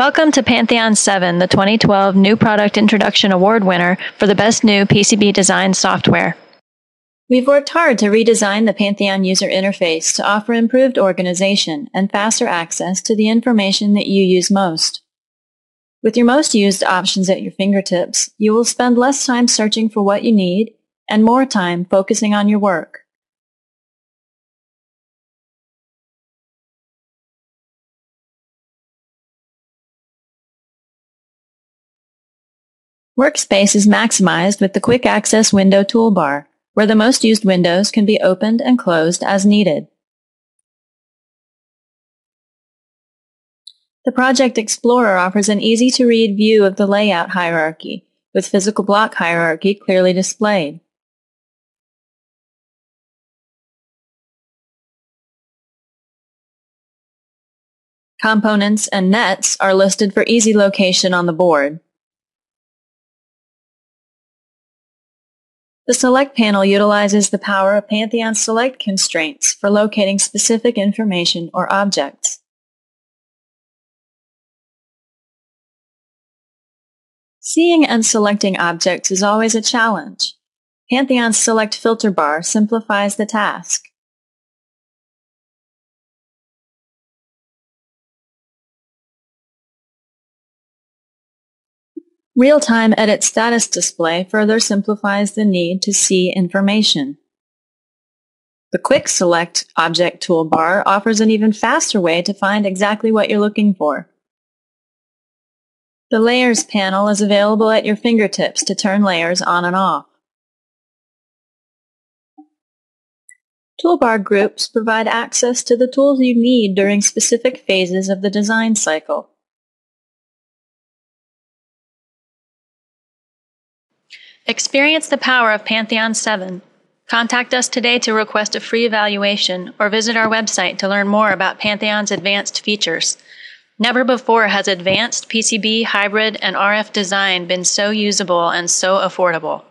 Welcome to Pantheon 7, the 2012 New Product Introduction Award winner for the best new PCB design software. We've worked hard to redesign the Pantheon user interface to offer improved organization and faster access to the information that you use most. With your most used options at your fingertips, you will spend less time searching for what you need and more time focusing on your work. Workspace is maximized with the Quick Access Window toolbar, where the most used windows can be opened and closed as needed. The Project Explorer offers an easy-to-read view of the layout hierarchy, with physical block hierarchy clearly displayed. Components and nets are listed for easy location on the board. The Select panel utilizes the power of Pantheon Select constraints for locating specific information or objects. Seeing and selecting objects is always a challenge. Pantheon's Select filter bar simplifies the task. Real-time edit status display further simplifies the need to see information. The Quick Select object toolbar offers an even faster way to find exactly what you're looking for. The Layers panel is available at your fingertips to turn layers on and off. Toolbar groups provide access to the tools you need during specific phases of the design cycle. Experience the power of Pantheon 7. Contact us today to request a free evaluation or visit our website to learn more about Pantheon's advanced features. Never before has advanced PCB, hybrid, and RF design been so usable and so affordable.